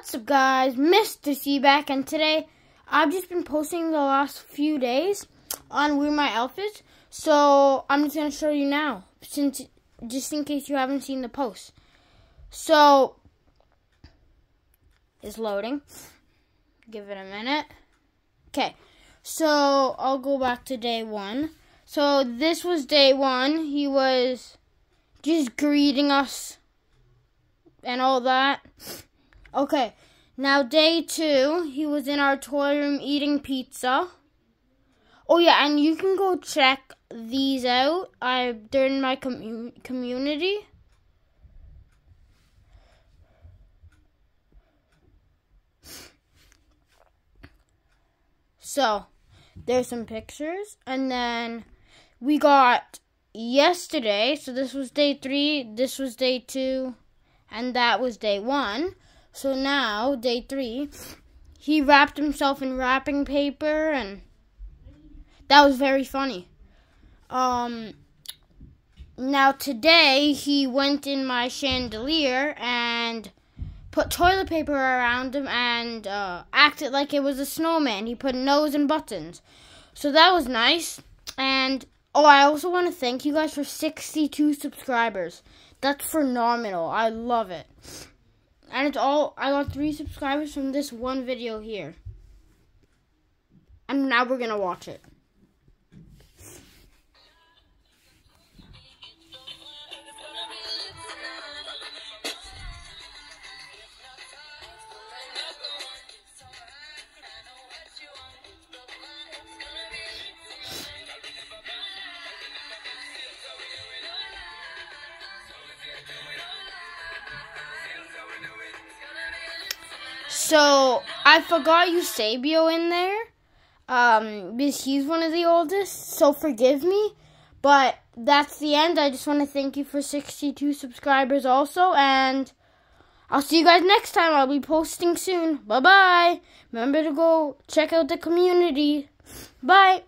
What's up guys, Mr. Seaback, and today I've just been posting the last few days on Wear My Outfits, so I'm just going to show you now, since just in case you haven't seen the post. So, it's loading. Give it a minute. Okay, so I'll go back to day one. So this was day one. He was just greeting us and all that. Okay, now day two, he was in our toy room eating pizza. Oh yeah, and you can go check these out. I they're my com community. So, there's some pictures, and then we got yesterday. So this was day three. This was day two, and that was day one. So now, day three, he wrapped himself in wrapping paper, and that was very funny. Um, now today, he went in my chandelier and put toilet paper around him and uh, acted like it was a snowman. He put nose and buttons. So that was nice. And oh, I also want to thank you guys for 62 subscribers. That's phenomenal. I love it. And it's all, I got three subscribers from this one video here. And now we're to watch it. So I forgot you Sabio in there. Um, because he's one of the oldest. So forgive me. But that's the end. I just want to thank you for 62 subscribers also. And I'll see you guys next time. I'll be posting soon. Bye-bye. Remember to go check out the community. Bye.